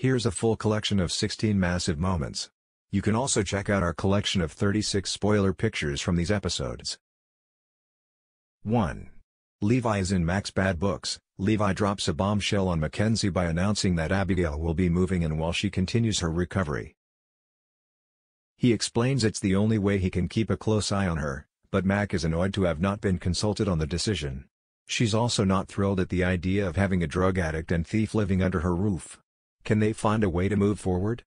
Here's a full collection of 16 massive moments. You can also check out our collection of 36 spoiler pictures from these episodes. 1. Levi is in Mac's bad books. Levi drops a bombshell on Mackenzie by announcing that Abigail will be moving in while she continues her recovery. He explains it's the only way he can keep a close eye on her, but Mac is annoyed to have not been consulted on the decision. She's also not thrilled at the idea of having a drug addict and thief living under her roof. Can they find a way to move forward?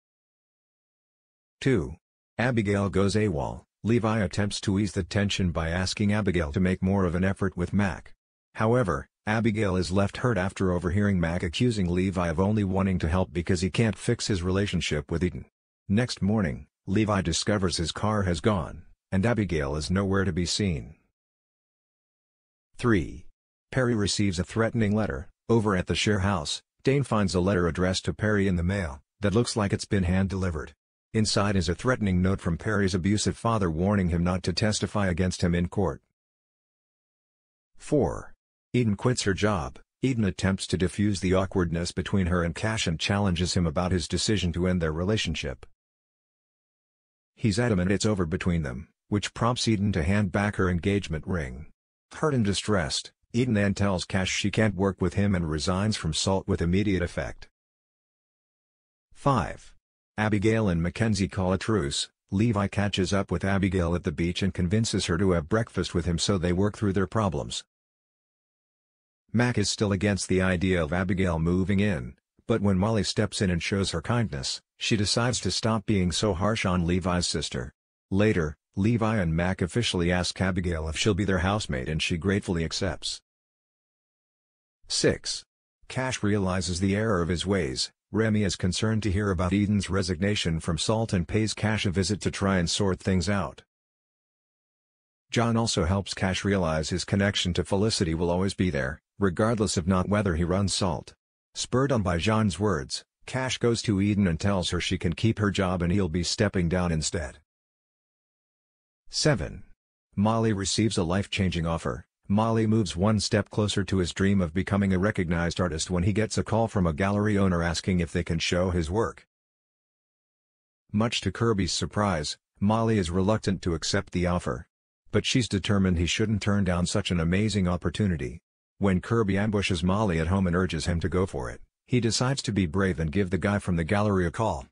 2. Abigail goes AWOL. Levi attempts to ease the tension by asking Abigail to make more of an effort with Mac. However, Abigail is left hurt after overhearing Mac accusing Levi of only wanting to help because he can't fix his relationship with Eden. Next morning, Levi discovers his car has gone, and Abigail is nowhere to be seen. 3. Perry receives a threatening letter. Over at the share house, Tane finds a letter addressed to Perry in the mail, that looks like it's been hand-delivered. Inside is a threatening note from Perry's abusive father warning him not to testify against him in court. 4. Eden quits her job. Eden attempts to diffuse the awkwardness between her and Cash and challenges him about his decision to end their relationship. He's adamant it's over between them, which prompts Eden to hand back her engagement ring. Hurt and distressed, Eden then tells Cash she can't work with him and resigns from SALT with immediate effect. 5. Abigail and Mackenzie call a truce. Levi catches up with Abigail at the beach and convinces her to have breakfast with him so they work through their problems. Mac is still against the idea of Abigail moving in, but when Mali steps in and shows her kindness, she decides to stop being so harsh on Levi's sister. Later, Levi and Mac officially ask Abigail if she'll be their housemate and she gratefully accepts. 6. Cash realizes the error of his ways. Remy is concerned to hear about Eden's resignation from SALT and pays Cash a visit to try and sort things out. John also helps Cash realize his connection to Felicity will always be there, regardless of not whether he runs Salt. Spurred on by John's words, Cash goes to Eden and tells her she can keep her job and he'll be stepping down instead. 7. Mali receives a life-changing offer. Mali moves one step closer to his dream of becoming a recognized artist when he gets a call from a gallery owner asking if they can show his work. Much to Kirby's surprise, Mali is reluctant to accept the offer. But she's determined he shouldn't turn down such an amazing opportunity. When Kirby ambushes Mali at home and urges him to go for it, he decides to be brave and give the guy from the gallery a call.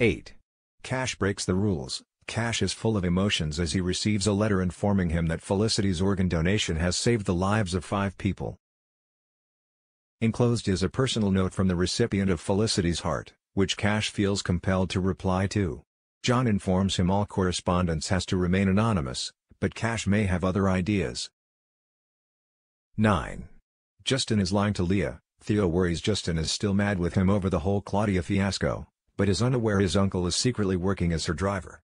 8. Cash breaks the rules. Cash is full of emotions as he receives a letter informing him that Felicity's organ donation has saved the lives of five people. Enclosed is a personal note from the recipient of Felicity's heart, which Cash feels compelled to reply to. John informs him all correspondence has to remain anonymous, but Cash may have other ideas. 9. Justin is lying to Leah. Theo worries Justin is still mad with him over the whole Claudia fiasco, but is unaware his uncle is secretly working as her driver.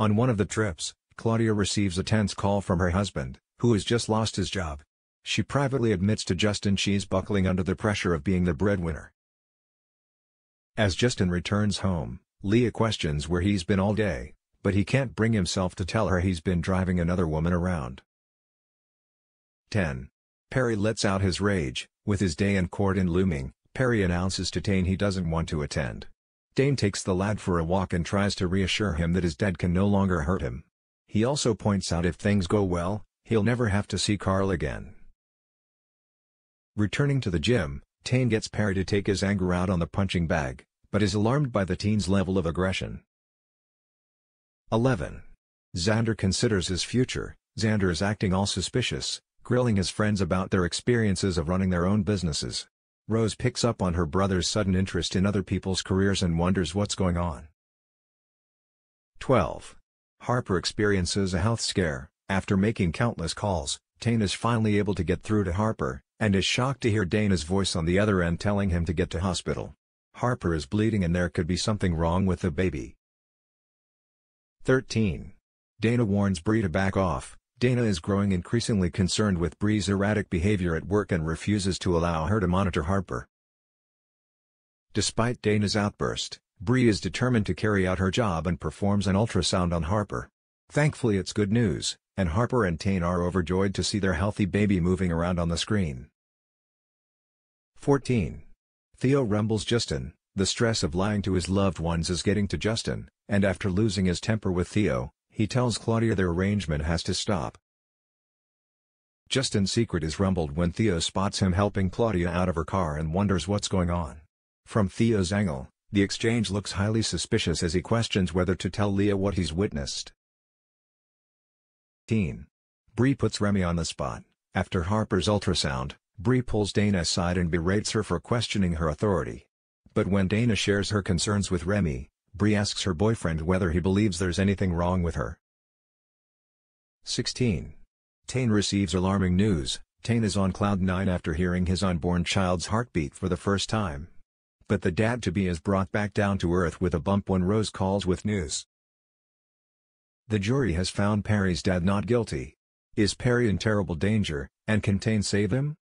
On one of the trips, Claudia receives a tense call from her husband, who has just lost his job. She privately admits to Justin she's buckling under the pressure of being the breadwinner. As Justin returns home, Leah questions where he's been all day, but he can't bring himself to tell her he's been driving another woman around. 10. Perry lets out his rage, with his day in court in looming, Perry announces to Tane he doesn't want to attend. Tane takes the lad for a walk and tries to reassure him that his dad can no longer hurt him. He also points out if things go well, he'll never have to see Carl again. Returning to the gym, Tane gets Perry to take his anger out on the punching bag, but is alarmed by the teen's level of aggression. 11. Xander considers his future, Xander is acting all suspicious, grilling his friends about their experiences of running their own businesses. Rose picks up on her brother's sudden interest in other people's careers and wonders what's going on. 12. Harper experiences a health scare. After making countless calls, Tane is finally able to get through to Harper, and is shocked to hear Dana's voice on the other end telling him to get to hospital. Harper is bleeding and there could be something wrong with the baby. 13. Dana warns Bree to back off, Dana is growing increasingly concerned with Bree's erratic behavior at work and refuses to allow her to monitor Harper. Despite Dana's outburst, Bree is determined to carry out her job and performs an ultrasound on Harper. Thankfully it's good news, and Harper and Tane are overjoyed to see their healthy baby moving around on the screen. 14. Theo rumbles Justin, the stress of lying to his loved ones is getting to Justin, and after losing his temper with Theo, he tells Claudia their arrangement has to stop. Justin's secret is rumbled when Theo spots him helping Claudia out of her car and wonders what's going on. From Theo's angle, the exchange looks highly suspicious as he questions whether to tell Leah what he's witnessed. Teen. Bree puts Remy on the spot. After Harper's ultrasound, Bree pulls Dana aside and berates her for questioning her authority. But when Dana shares her concerns with Remy, Bree asks her boyfriend whether he believes there's anything wrong with her. 16. Tane receives alarming news. Tane is on cloud 9 after hearing his unborn child's heartbeat for the first time. But the dad-to-be is brought back down to earth with a bump when Rose calls with news. The jury has found Perry's dad not guilty. Is Perry in terrible danger, and can Tane save him?